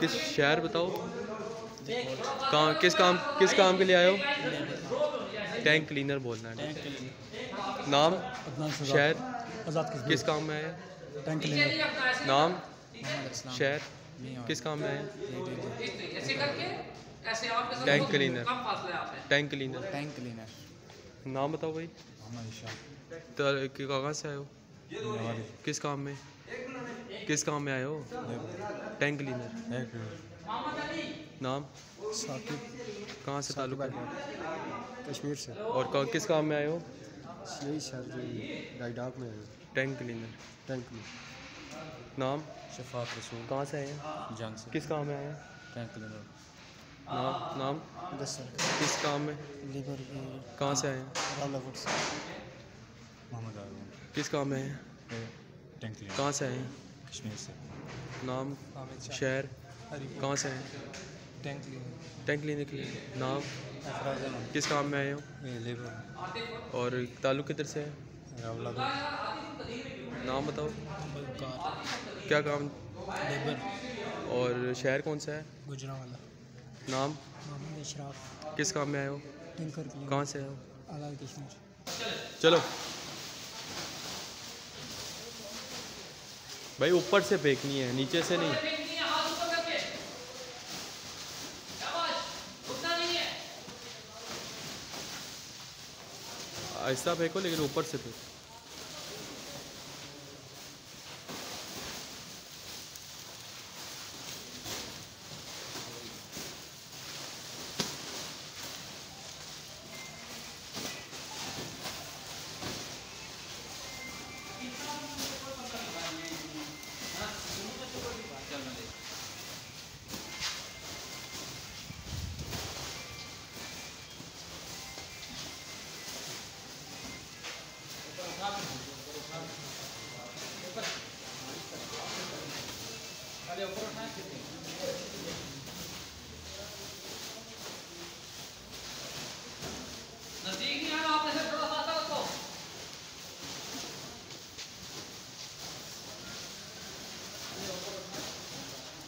किस शहर बताओ? कहाँ किस काम किस काम के लिए आए हो? टैंक क्लीनर बोलना है। नाम? शहर? किस किस काम में आए हैं? टैंक क्लीनर नाम? शहर? किस काम में आए टैंक क्लीनर। कम फासले आते टैंक क्लीनर टैंक क्लीनर नाम बताओ भाई। तो कहाँ से आए हो? किस काम में? किस काम में आए हो? Tank cleaner. नाम? साकिब कहाँ से ताल्लुक है? कश्मीर से। और कहाँ- किस काम में आए हो? यही सर जी डाइडाक में टैंक क्लीनर। टैंक में। नाम? शफाक रसूल। कहाँ से आए हैं? जंग से। किस काम में आए हैं? Tank cleaner. नाम? नाम? दस सर। किस काम में? लीवर कहाँ से आए हैं? मोहम्मद आलम किस काम में हैं? कहाँ से आए हैं? कश्मीर से। नाम? शहर? कहाँ से हैं? टैंक क्लीनर टैंक क्लीनर के लिए नाम? किस काम में आए हो? लेबर और ताल्लुक किधर से है? नाम बताओ। क्या काम? लेबर और शहर कौन सा है? गुजरा वाला नाम? मोहम्मद इशराफ। किस काम में आए हो? टैंकर कहाँ से आए हो? चलो। भाई ऊपर से फेंकनी है नीचे से नहीं। ऐसा फेंको लेकिन ऊपर से फेंको।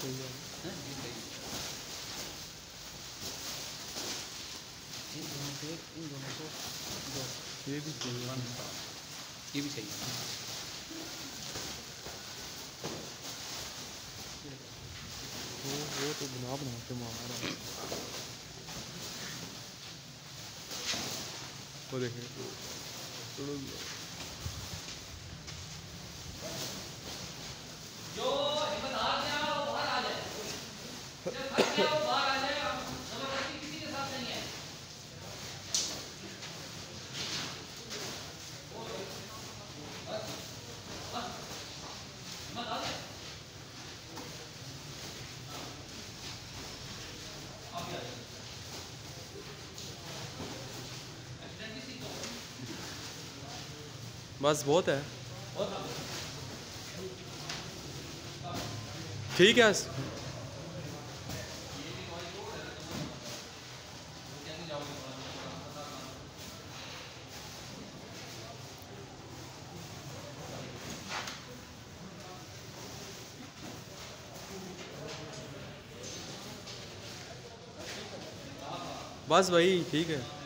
ये भी सही है। ये भी सही है ये भी सही है। वो वो तो बना बना के मार रहा है। वो देखें बस बहुत है। ठीक है बस भाई ठीक है।